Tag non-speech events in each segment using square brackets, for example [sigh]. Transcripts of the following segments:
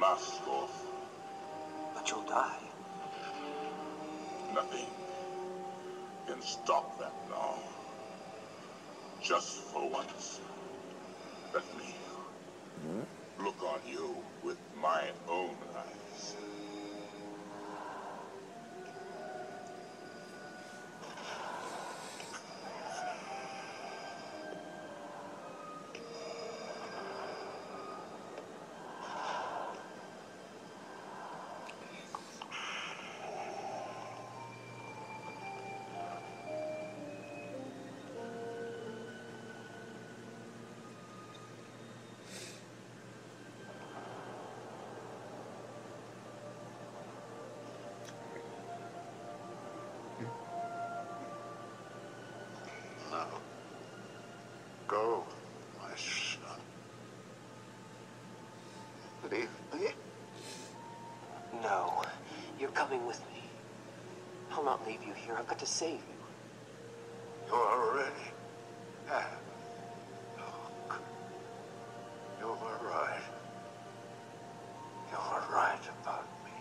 mask off. But you'll die. Nothing can stop that now. Just for once, let me hmm? look on you with my own eyes. Coming with me. I'll not leave you here. I've got to save you. You already have. Look, you were right. You were right about me.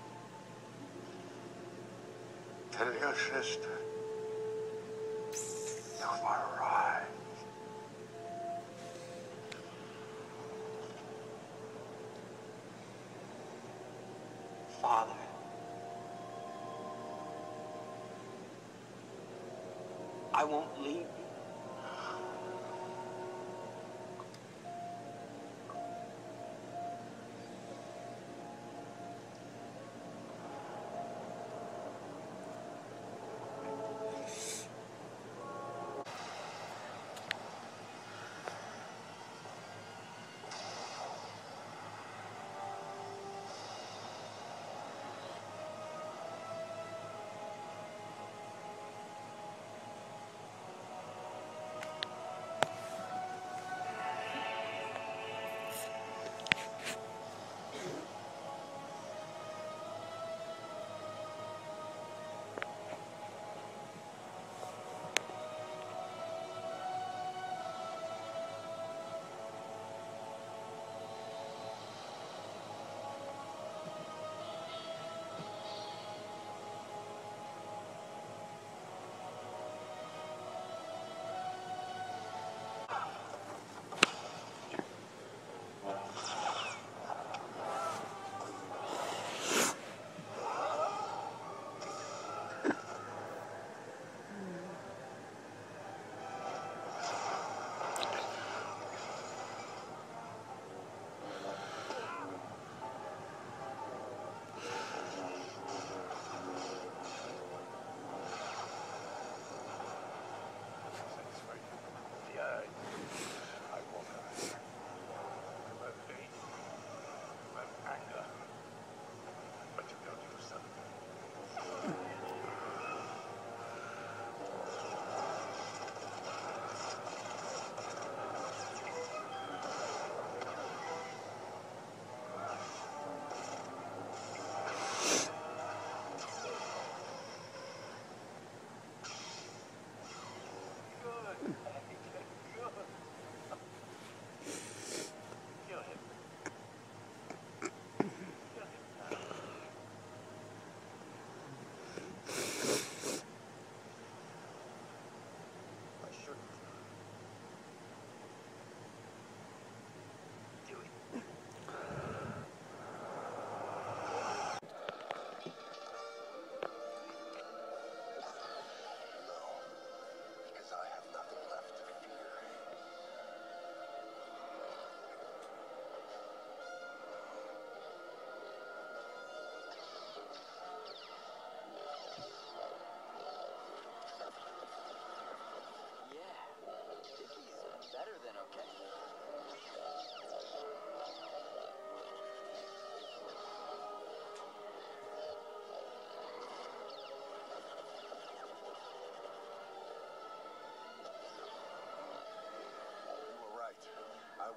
Tell your sister. You were right. Father. I won't leave you.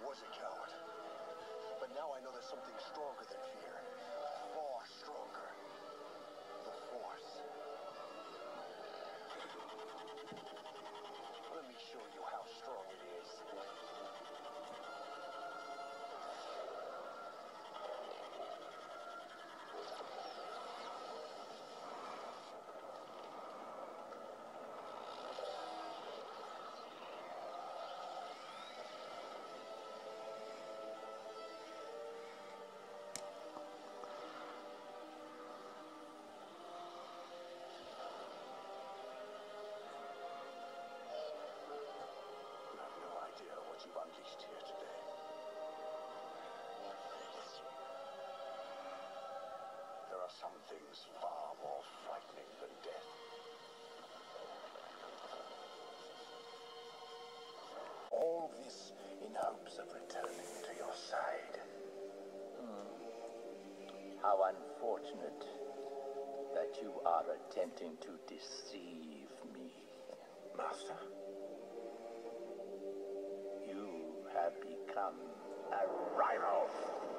Was a coward. But now I know there's something stronger than some things far more frightening than death. All this in hopes of returning to your side. Hmm. How unfortunate that you are attempting to deceive me. Master? You have become a rival.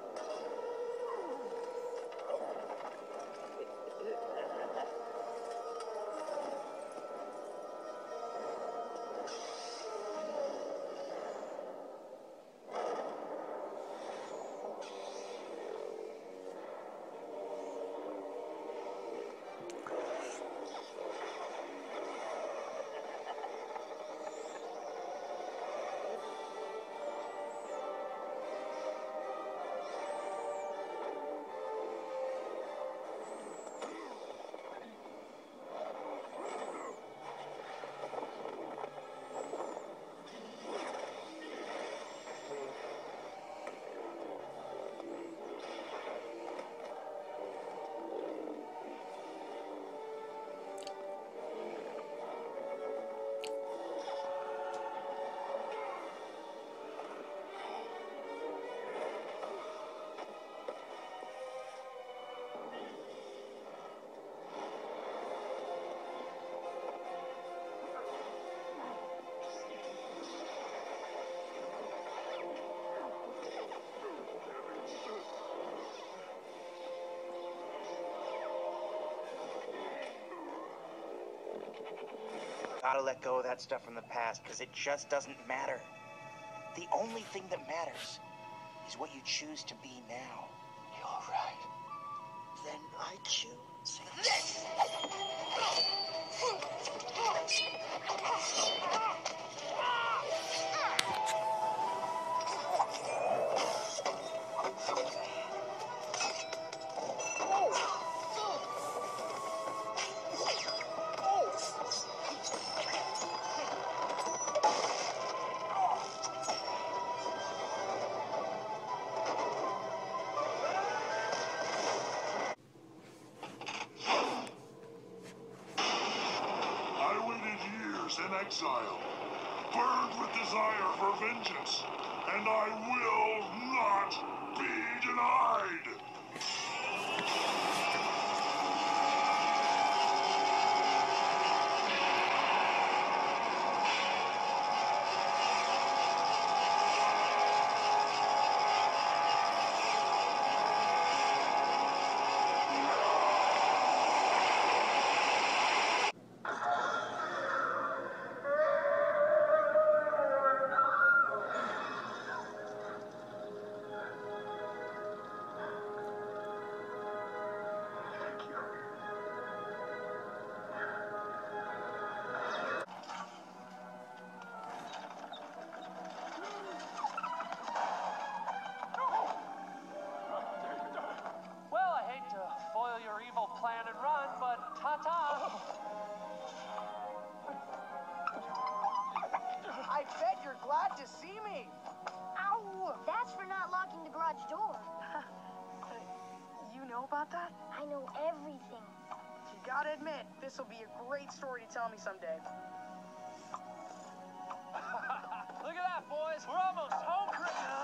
Gotta let go of that stuff from the past, because it just doesn't matter. The only thing that matters is what you choose to be now. You're right. Then I choose this! Exile, burned with desire for vengeance, and I will not be denied. About that? I know everything. You gotta admit, this will be a great story to tell me someday. [laughs] Look at that, boys. We're almost home